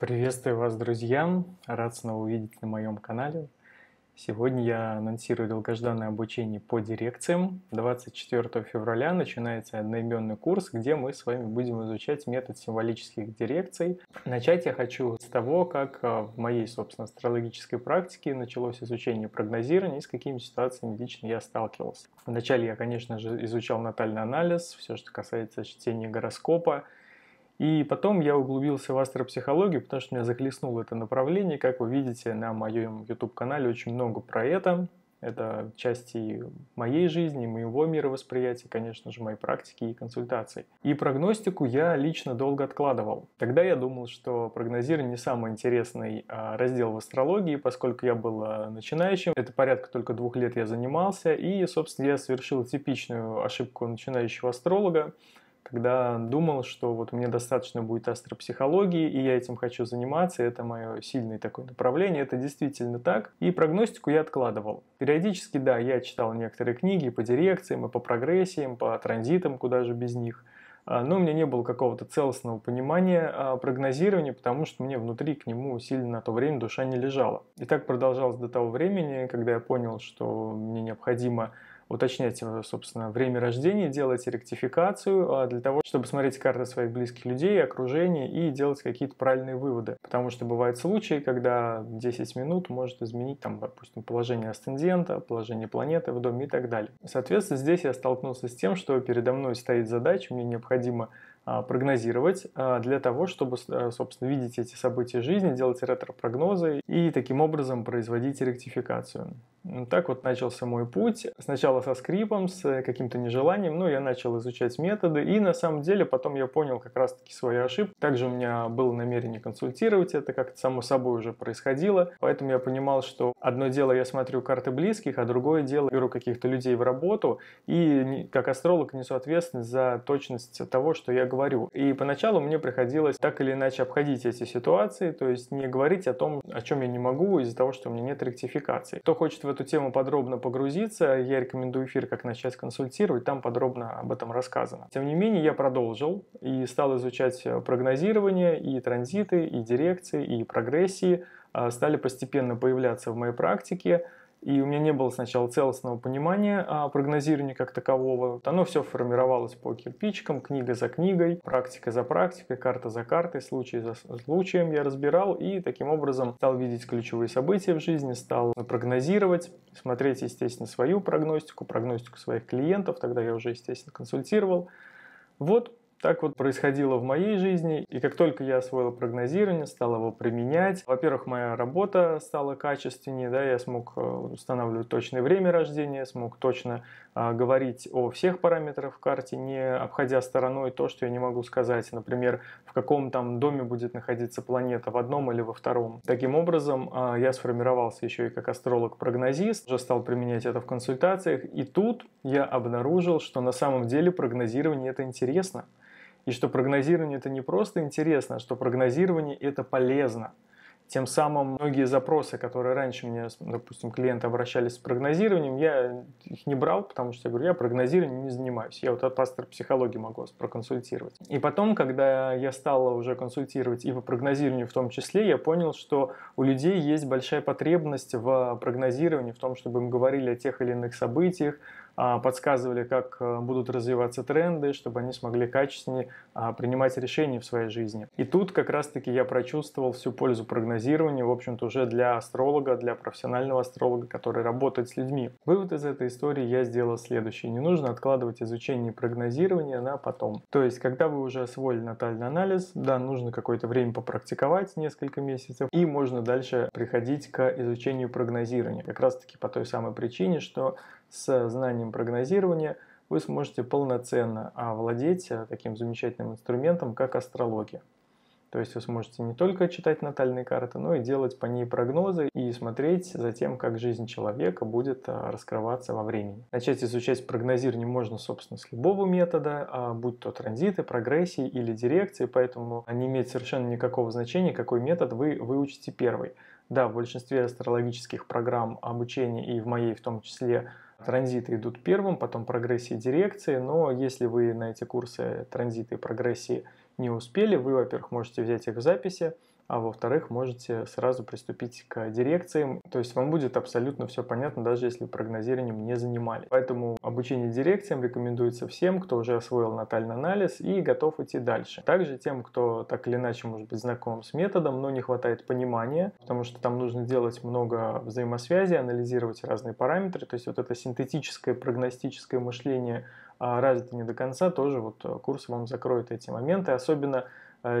Приветствую вас, друзья! Рад снова увидеть на моем канале. Сегодня я анонсирую долгожданное обучение по дирекциям. 24 февраля начинается одноименный курс, где мы с вами будем изучать метод символических дирекций. Начать я хочу с того, как э, в моей, собственно, астрологической практике началось изучение прогнозирования и с какими ситуациями лично я сталкивался. Вначале я, конечно же, изучал натальный анализ, все, что касается чтения гороскопа, и потом я углубился в астропсихологию, потому что меня захлестнуло это направление. Как вы видите, на моем YouTube-канале очень много про это. Это части моей жизни, моего мировосприятия, конечно же, моей практики и консультаций. И прогностику я лично долго откладывал. Тогда я думал, что прогнозирование не самый интересный а, раздел в астрологии, поскольку я был а, начинающим. Это порядка только двух лет я занимался. И, собственно, я совершил типичную ошибку начинающего астролога когда думал, что вот мне достаточно будет астропсихологии, и я этим хочу заниматься, это мое сильное такое направление, это действительно так. И прогностику я откладывал. Периодически, да, я читал некоторые книги по дирекциям, и по прогрессиям, по транзитам, куда же без них. А, но у меня не было какого-то целостного понимания прогнозирования, потому что мне внутри к нему сильно на то время душа не лежала. И так продолжалось до того времени, когда я понял, что мне необходимо уточнять, э, собственно, время рождения, делать ректификацию а, для того, чтобы смотреть карты своих близких людей, окружения и делать какие-то правильные выводы. Потому что бывают случаи, когда 10 минут может изменить, там, допустим, положение асцендента, положение планеты в доме и так далее. Соответственно, здесь я столкнулся с тем, что передо мной стоит задача, мне необходимо а, прогнозировать а, для того, чтобы, э, собственно, видеть эти события жизни, делать ретро-прогнозы и таким образом производить ректификацию. Так вот начался мой путь. Сначала со скрипом, с каким-то нежеланием, но я начал изучать методы, и на самом деле потом я понял как раз-таки свои ошибки. Также у меня было намерение консультировать, это как-то само собой уже происходило, поэтому я понимал, что одно дело я смотрю карты близких, а другое дело беру каких-то людей в работу, и как астролог несу ответственность за точность того, что я говорю. И поначалу мне приходилось так или иначе обходить эти ситуации, то есть не говорить о том, о чем я не могу из-за того, что у меня нет ректификации. Кто хочет эту тему подробно погрузиться, я рекомендую эфир «Как начать консультировать», там подробно об этом рассказано. Тем не менее, я продолжил и стал изучать прогнозирование, и транзиты, и дирекции, и прогрессии, а, стали постепенно появляться в моей практике – и у меня не было сначала целостного понимания о прогнозировании как такового. Оно все формировалось по кирпичикам, книга за книгой, практика за практикой, карта за картой, случай за случаем я разбирал и таким образом стал видеть ключевые события в жизни, стал прогнозировать, смотреть, естественно, свою прогностику, прогностику своих клиентов, тогда я уже, естественно, консультировал. Вот так вот происходило в моей жизни, и как только я освоил прогнозирование, стал его применять, во-первых, моя работа стала качественнее, да, я смог э, устанавливать точное время рождения, смог точно а, говорить о всех параметрах в карте, не обходя стороной то, что я не могу сказать, например, в каком там доме будет находиться планета, в одном или во втором. Таким образом, а, я сформировался еще и как астролог-прогнозист, уже стал применять это в консультациях, и тут я обнаружил, что на самом деле прогнозирование это интересно. И что прогнозирование это не просто интересно, а что прогнозирование это полезно. Тем самым многие запросы, которые раньше мне, допустим, клиенты обращались с прогнозированием, я их не брал, потому что я говорю, я прогнозированием не занимаюсь. Я вот от пастора психологии могу вас проконсультировать. И потом, когда я стал уже консультировать и по прогнозированию в том числе, я понял, что у людей есть большая потребность в прогнозировании, в том, чтобы им говорили о тех или иных событиях, подсказывали, как э, будут развиваться тренды, чтобы они смогли качественнее а, принимать решения в своей жизни. И тут как раз-таки я прочувствовал всю пользу прогнозирования, в общем-то, уже для астролога, для профессионального астролога, который работает с людьми. Вывод из этой истории я сделал следующий. Не нужно откладывать изучение прогнозирования на потом. То есть, когда вы уже освоили натальный анализ, да, нужно какое-то время попрактиковать, несколько месяцев, и можно дальше приходить к изучению прогнозирования. Как раз-таки по той самой причине, что с знанием прогнозирования вы сможете полноценно овладеть э, таким замечательным инструментом, как астрология. То есть вы сможете не только читать натальные карты, но и делать по ней прогнозы и смотреть за тем, как жизнь человека будет э, раскрываться во времени. Начать изучать прогнозирование можно, собственно, с любого метода, а будь то транзиты, прогрессии или дирекции, поэтому не имеет совершенно никакого значения, какой метод вы выучите первый. Да, в большинстве астрологических программ обучения и в моей в том числе Транзиты идут первым, потом прогрессии дирекции, но если вы на эти курсы транзиты и прогрессии не успели, вы, во-первых, можете взять их в записи, а во-вторых, можете сразу приступить к дирекциям. То есть вам будет абсолютно все понятно, даже если прогнозированием не занимались. Поэтому обучение дирекциям рекомендуется всем, кто уже освоил натальный анализ и готов идти дальше. Также тем, кто так или иначе может быть знаком с методом, но не хватает понимания, потому что там нужно делать много взаимосвязи, анализировать разные параметры. То есть вот это синтетическое прогностическое мышление а, развито не до конца, тоже вот курс вам закроет эти моменты. Особенно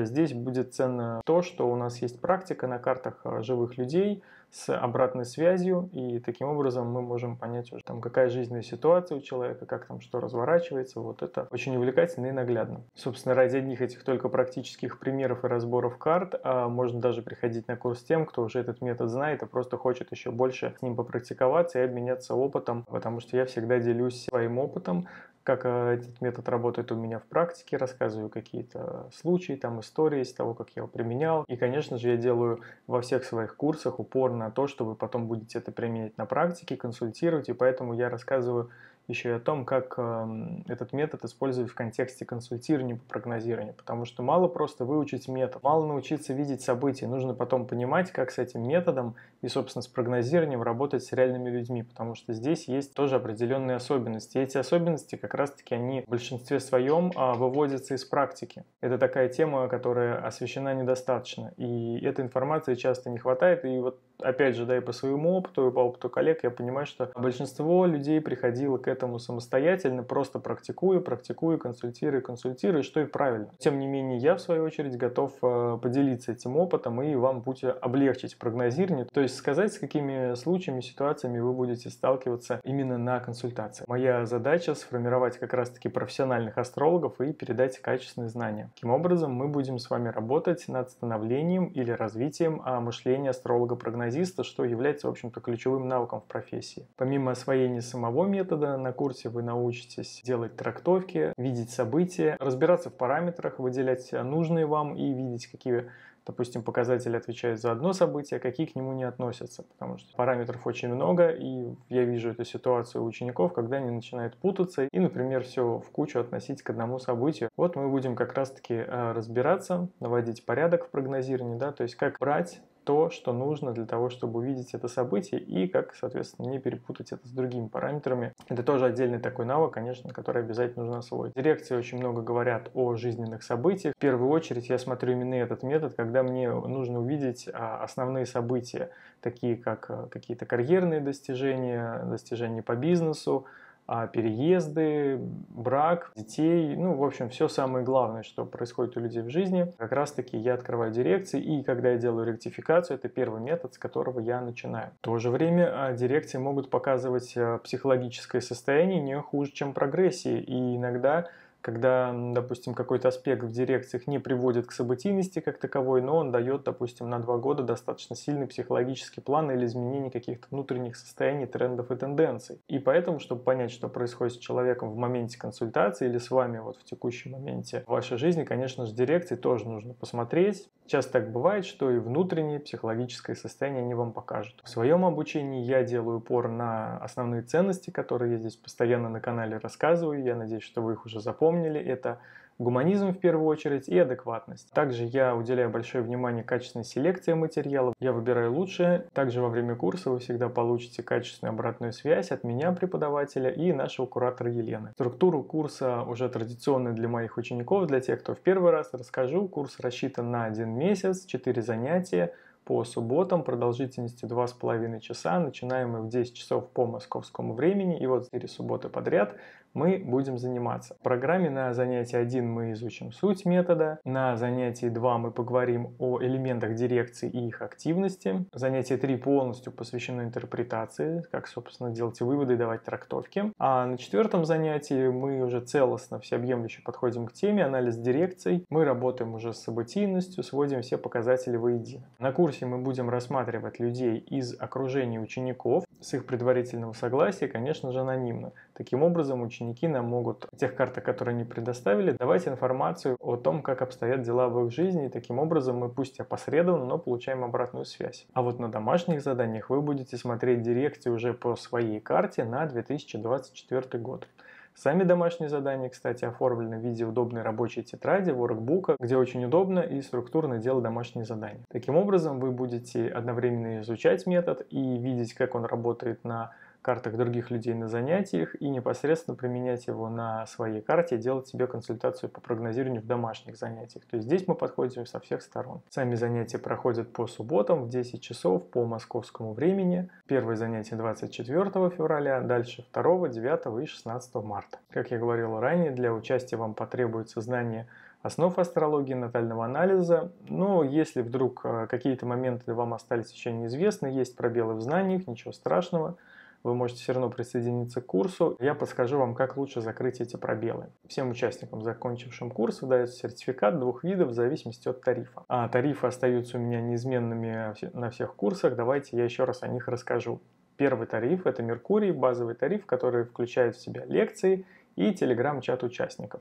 здесь будет ценно то, что у нас есть практика на картах э, живых людей с обратной связью, и таким образом мы можем понять уже там, какая жизненная ситуация у человека, как там что разворачивается. Вот это очень увлекательно и наглядно. Собственно, ради одних этих только практических примеров и разборов карт а можно даже приходить на курс тем, кто уже этот метод знает и просто хочет еще больше с ним попрактиковаться и обменяться опытом, потому что я всегда делюсь своим опытом, как э, этот метод работает у меня в практике, рассказываю какие-то случаи, там истории из того, как я его применял. И, конечно же, я делаю во всех своих курсах упор на то, что вы потом будете это применять на практике, консультировать, и поэтому я рассказываю еще и о том, как эм, этот метод использовать в контексте консультирования по прогнозированию. Потому что мало просто выучить метод, мало научиться видеть события. Нужно потом понимать, как с этим методом и, собственно, с прогнозированием работать с реальными людьми. Потому что здесь есть тоже определенные особенности. И эти особенности как раз-таки они в большинстве своем а, выводятся из практики. Это такая тема, которая освещена недостаточно. И этой информации часто не хватает. И вот опять же, да, и по своему опыту, и по опыту коллег, я понимаю, что большинство людей приходило к этому самостоятельно, просто практикуя, практикуя, консультируя, консультируя, что и правильно. Тем не менее, я, в свою очередь, готов э, поделиться этим опытом и вам будет облегчить прогнозирование, то есть сказать, с какими случаями, ситуациями вы будете сталкиваться именно на консультации. Моя задача сформировать как раз-таки профессиональных астрологов и передать качественные знания. Таким образом, мы будем с вами работать над становлением или развитием а, мышления астролога-прогнозиста прогнозиста, что является, в общем-то, ключевым навыком в профессии. Помимо освоения самого метода, на курсе вы научитесь делать трактовки, видеть события, разбираться в параметрах, выделять нужные вам и видеть, какие допустим, показатели отвечают за одно событие, а какие к нему не относятся, потому что параметров очень много, и я вижу эту ситуацию у учеников, когда они начинают путаться и, например, все в кучу относить к одному событию. Вот мы будем как раз-таки э, разбираться, наводить порядок в прогнозировании, да, то есть как брать то, что нужно для того, чтобы увидеть это событие и как, соответственно, не перепутать это с другими параметрами. Это тоже отдельный такой навык, конечно, который обязательно нужно освоить. Дирекции очень много говорят о жизненных событиях. В первую очередь я смотрю именно этот метод, когда мне нужно увидеть а, основные события, такие как а, какие-то карьерные достижения, достижения по бизнесу, а переезды, брак, детей, ну, в общем, все самое главное, что происходит у людей в жизни. Как раз-таки я открываю дирекции, и когда я делаю ректификацию, это первый метод, с которого я начинаю. В то же время а, дирекции могут показывать а, психологическое состояние не хуже, чем прогрессии, и иногда когда, допустим, какой-то аспект в дирекциях не приводит к событийности как таковой, но он дает, допустим, на два года достаточно сильный психологический план или изменение каких-то внутренних состояний, трендов и тенденций. И поэтому, чтобы понять, что происходит с человеком в моменте консультации или с вами вот в текущем моменте в вашей жизни, конечно же, дирекции тоже нужно посмотреть. Часто так бывает, что и внутреннее психологическое состояние они вам покажут. В своем обучении я делаю упор на основные ценности, которые я здесь постоянно на канале рассказываю. Я надеюсь, что вы их уже запомнили помнили, это гуманизм в первую очередь и адекватность. Также я уделяю большое внимание качественной селекции материалов, я выбираю лучшее. Также во время курса вы всегда получите качественную обратную связь от меня, преподавателя, и нашего куратора Елены. Структуру курса уже традиционная для моих учеников, для тех, кто в первый раз расскажу. Курс рассчитан на один месяц, 4 занятия, по субботам продолжительностью 2,5 часа. Начинаем мы в 10 часов по московскому времени. И вот 4 субботы подряд мы будем заниматься. В программе на занятии 1 мы изучим суть метода, на занятии 2 мы поговорим о элементах дирекции и их активности. Занятие 3 полностью посвящено интерпретации, как, собственно, делать выводы и давать трактовки. А на четвертом занятии мы уже целостно, всеобъемлюще подходим к теме анализ дирекций. Мы работаем уже с событийностью, сводим все показатели воедино. На курсе мы будем рассматривать людей из окружения учеников с их предварительного согласия, конечно же, анонимно. Таким образом, ученики нам могут, тех картах, которые они предоставили, давать информацию о том, как обстоят дела в их жизни, и таким образом мы пусть опосредованно, но получаем обратную связь. А вот на домашних заданиях вы будете смотреть дирекции уже по своей карте на 2024 год. Сами домашние задания, кстати, оформлены в виде удобной рабочей тетради, воркбука, где очень удобно и структурно делать домашние задания. Таким образом, вы будете одновременно изучать метод и видеть, как он работает на картах других людей на занятиях и непосредственно применять его на своей карте делать себе консультацию по прогнозированию в домашних занятиях. То есть здесь мы подходим со всех сторон. Сами занятия проходят по субботам в 10 часов по московскому времени. Первое занятие 24 февраля, дальше 2, 9 и 16 марта. Как я говорил ранее, для участия вам потребуется знание основ астрологии, натального анализа. Но если вдруг э, какие-то моменты вам остались еще неизвестны, есть пробелы в знаниях, ничего страшного – вы можете все равно присоединиться к курсу. Я подскажу вам, как лучше закрыть эти пробелы. Всем участникам, закончившим курс, выдается сертификат двух видов в зависимости от тарифа. А тарифы остаются у меня неизменными на всех курсах. Давайте я еще раз о них расскажу. Первый тариф – это Меркурий, базовый тариф, который включает в себя лекции и телеграм-чат участников.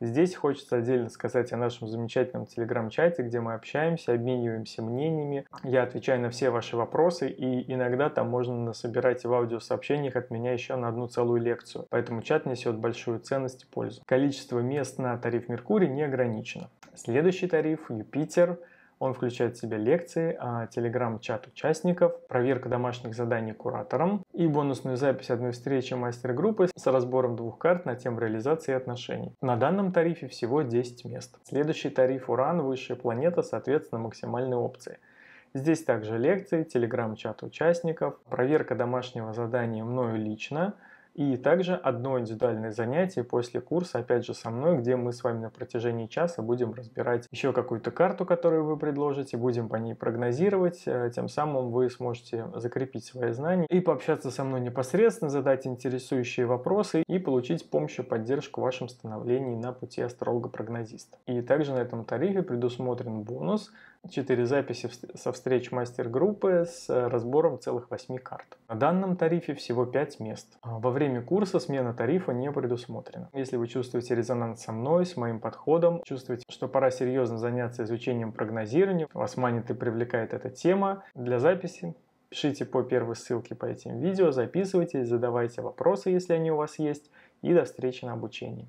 Здесь хочется отдельно сказать о нашем замечательном телеграм-чате, где мы общаемся, обмениваемся мнениями. Я отвечаю на все ваши вопросы, и иногда там можно собирать в аудиосообщениях от меня еще на одну целую лекцию. Поэтому чат несет большую ценность и пользу. Количество мест на тариф Меркурий не ограничено. Следующий тариф Юпитер – он включает в себя лекции, а, телеграм-чат участников, проверка домашних заданий куратором и бонусную запись одной встречи мастер-группы с разбором двух карт на тему реализации отношений. На данном тарифе всего 10 мест. Следующий тариф Уран, высшая планета, соответственно максимальные опции. Здесь также лекции, телеграм-чат участников, проверка домашнего задания мною лично – и также одно индивидуальное занятие после курса, опять же со мной, где мы с вами на протяжении часа будем разбирать еще какую-то карту, которую вы предложите, будем по ней прогнозировать, э, тем самым вы сможете закрепить свои знания и пообщаться со мной непосредственно, задать интересующие вопросы и получить помощь и поддержку в вашем становлении на пути астролога-прогнозиста. И также на этом тарифе предусмотрен бонус 4 записи со встреч мастер-группы с э, разбором целых 8 карт. На данном тарифе всего 5 мест. А во время курса смена тарифа не предусмотрена. Если вы чувствуете резонанс со мной, с моим подходом, чувствуете, что пора серьезно заняться изучением прогнозирования, вас манит и привлекает эта тема, для записи пишите по первой ссылке по этим видео, записывайтесь, задавайте вопросы, если они у вас есть, и до встречи на обучении.